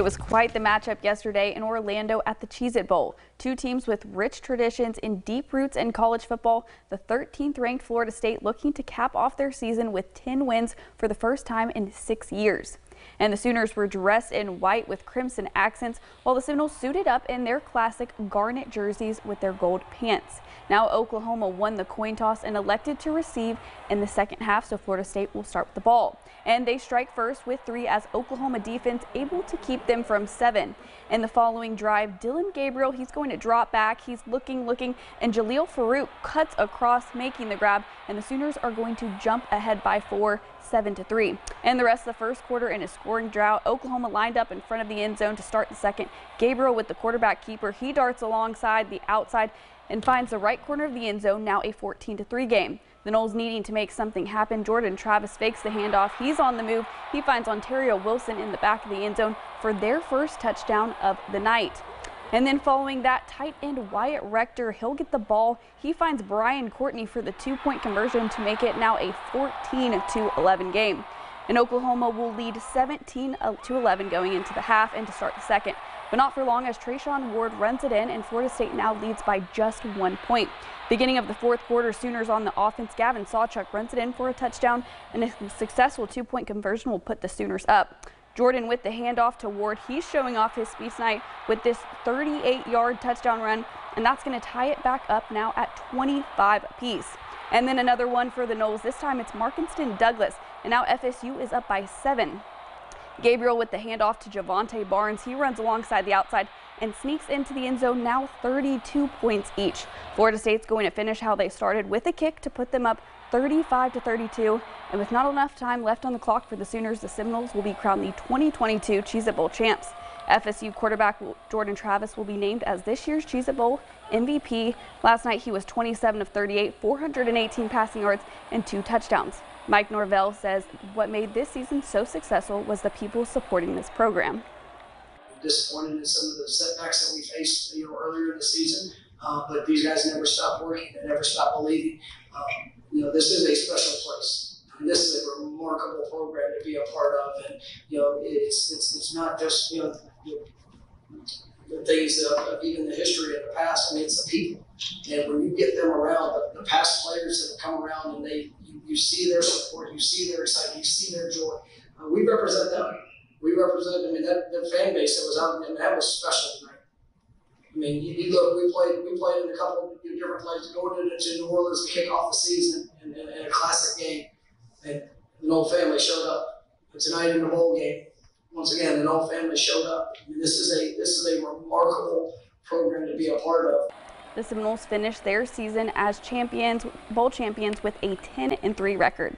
It was quite the matchup yesterday in Orlando at the Cheez-It Bowl. Two teams with rich traditions in deep roots in college football. The 13th ranked Florida State looking to cap off their season with 10 wins for the first time in six years. And the Sooners were dressed in white with crimson accents, while the Seminoles suited up in their classic garnet jerseys with their gold pants. Now Oklahoma won the coin toss and elected to receive in the second half, so Florida State will start with the ball. And they strike first with three as Oklahoma defense able to keep them from seven. In the following drive, Dillon Gabriel, he's going to drop back. He's looking, looking, and Jalil Farooq cuts across, making the grab, and the Sooners are going to jump ahead by four, seven to three. And the rest of the first quarter in a scoring drought, Oklahoma lined up in front of the end zone to start the second. Gabriel with the quarterback keeper, he darts alongside the outside and finds the right corner of the end zone, now a 14 to 3 game. The Noles needing to make something happen. Jordan Travis fakes the handoff. He's on the move. He finds Ontaria Wilson in the back of the end zone for their first touchdown of the night. And then following that, tight end Wyatt Rector, he'll get the ball. He finds Brian Courtney for the two-point conversion to make it now a 14-11 game. And Oklahoma will lead 17 uh, to 11 going into the half and to start the second. But not for long as Treshaun Ward runs it in and Florida State now leads by just one point. Beginning of the fourth quarter, Sooners on the offense. Gavin Sawchuk runs it in for a touchdown and a successful two-point conversion will put the Sooners up. Jordan with the handoff to Ward. He's showing off his speed tonight with this 38-yard touchdown run, and that's going to tie it back up now at 25 apiece. And then another one for the Noles. This time it's Markinston Douglas, and now FSU is up by seven. Gabriel with the handoff to Jovantae Barnes. He runs alongside the outside and sneaks into the end zone, now 32 points each. Florida State's going to finish how they started with a kick to put them up 35 to 32. And with not enough time left on the clock for the Sooners, the Seminoles will be crowned the 2022 Cheez-It Bowl champs. FSU quarterback Jordan Travis will be named as this year's Cheez-It Bowl MVP. Last night he was 27 of 38, 418 passing yards, and two touchdowns. Mike Norvell says what made this season so successful was the people supporting this program. Disappointed in some of the setbacks that we faced, you know, earlier in the season, uh, but these guys never stopped working. They never stopped believing. Um, you know, this is a special place. Mean, this is a remarkable program to be a part of, and you know, it's it's it's not just you know. The things of, of even the history of the past. I mean, it's the people, and when you get them around, the, the past players that have come around and they you see their support, you see their excitement, you see their joy. Uh, we represent them. We represent. I mean, that, that fan base that was out, and that was special tonight. I mean, you, you look. We played. We played in a couple of different places, going into New Orleans to kick off the season in, in, in a classic game, and the whole family showed up. Tonight in the bowl game, once again, the whole family showed up. I mean, this is a this is a remarkable program to be a part of. The Seminoles finished their season as champions, bowl champions with a 10 and 3 record.